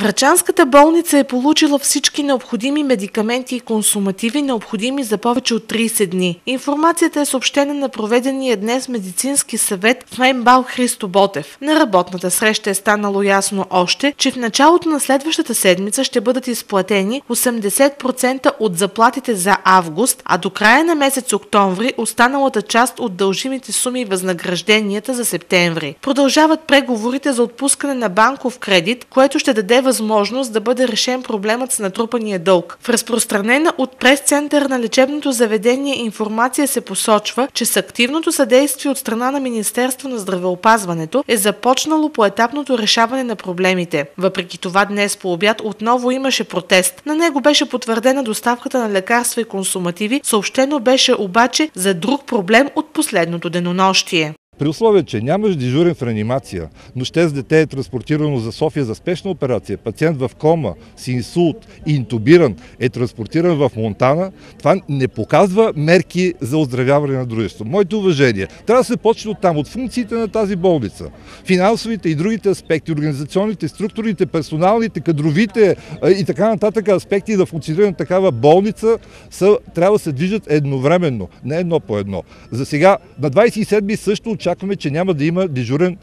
Врачанската болница е получила всички необходими медикаменти и консумативи, необходими за повече от 30 дни. Информацията е съобщена на проведения днес медицински съвет в Мейнбал Христо Ботев. На работната среща е станало ясно още, че в началото на следващата седмица ще бъдат изплатени 80% от заплатите за август, а до края на месец октомври останалата част от дължимите суми и възнагражденията за септември. Продължават преговорите за отпускане на банков кредит, което ще даде възможност да бъде решен проблемът с натрупания дълг. В разпространена от прес-център на лечебното заведение информация се посочва, че с активното съдействие от страна на Министерство на здравеопазването е започнало по етапното решаване на проблемите. Въпреки това днес по обяд отново имаше протест. На него беше потвърдена доставката на лекарства и консумативи, съобщено беше обаче за друг проблем от последното денонощие. При условие, че нямаш дежурен в реанимация, но ще с дете е транспортирано за София за спешна операция, пациент в кома, с инсулт интубиран е транспортиран в Монтана, това не показва мерки за оздравяване на дружеството. Моите уважения. Трябва да се почне от там, от функциите на тази болница. Финансовите и другите аспекти, организационните, структурните, персоналните, кадровите и така нататък аспекти на функциониране на такава болница са, трябва да се движат едновременно, не едно по едно. За сега на 27 също очакваме, че няма да има дежурен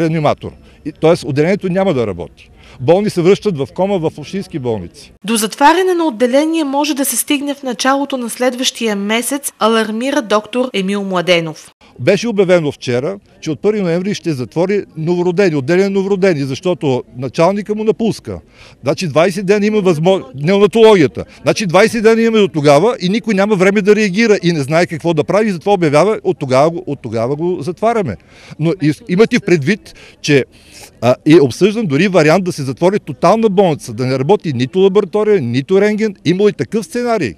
реаниматор. Тоест отделението няма да работи. Болни се връщат в кома в общински болници. До затваряне на отделение може да се стигне в началото на следващия месец, алармира доктор Емил Младенов. Беше обявено вчера, че от 1 ноември ще затвори новородени, отделение новородени, защото началника му напуска. Значи 20 дена има възможност, неонатологията. Значи 20 дена имаме до тогава и никой няма време да реагира и не знае какво да прави, затова обявява, от тогава, от тогава го затваряме. Но имате в предвид, че а, е обсъждан дори вариант да се затвори тотална болница, да не работи нито лаборатория, нито рентген. Има и такъв сценарий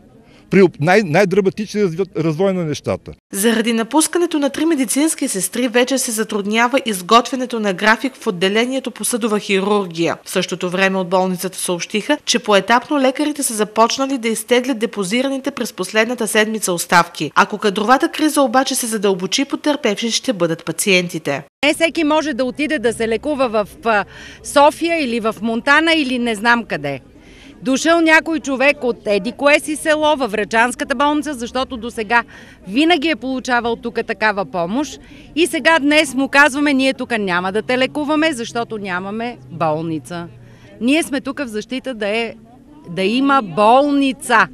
при най- най-драматичния развой на нещата. Заради напускането на три медицински сестри вече се затруднява изготвянето на график в отделението по съдова хирургия. В същото време от болницата съобщиха, че поетапно лекарите са започнали да изтеглят депозираните през последната седмица оставки. Ако кадровата криза обаче се задълбочи, потърпевши ще бъдат пациентите. Не всеки може да отиде да се лекува в София или в Монтана или не знам къде. Дошъл някой човек от Еди кое си село във Врачанската болница, защото до сега винаги е получавал тук такава помощ и сега днес му казваме, ние тук няма да те лекуваме, защото нямаме болница. Ние сме тук в защита да, е, да има болница.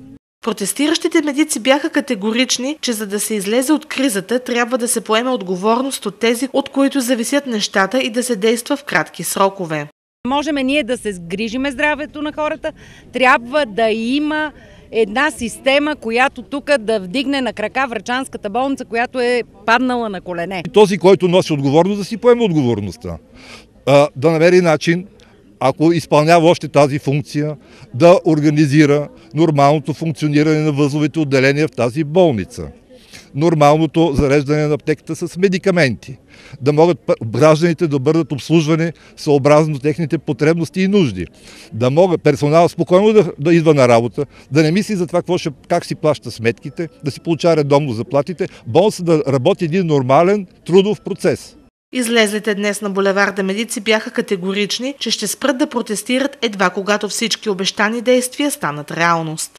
Протестиращите медици бяха категорични, че за да се излезе от кризата, трябва да се поеме отговорност от тези, от които зависят нещата и да се действа в кратки срокове. Можем ние да се сгрижиме здравето на хората, трябва да има една система, която тук да вдигне на крака Врачанската болница, която е паднала на колене. Този, който носи отговорност, да си поеме отговорността. Да намери начин ако изпълнява още тази функция, да организира нормалното функциониране на възловите отделения в тази болница. Нормалното зареждане на аптеката с медикаменти. Да могат гражданите да бъдат обслужвани съобразно техните потребности и нужди. Да могат персонал спокойно да, да идва на работа, да не мисли за това какво ще, как си плаща сметките, да си получава редовно заплатите. Болница да работи един нормален трудов процес. Излезлите днес на булеварда медици бяха категорични, че ще спрат да протестират едва когато всички обещани действия станат реалност.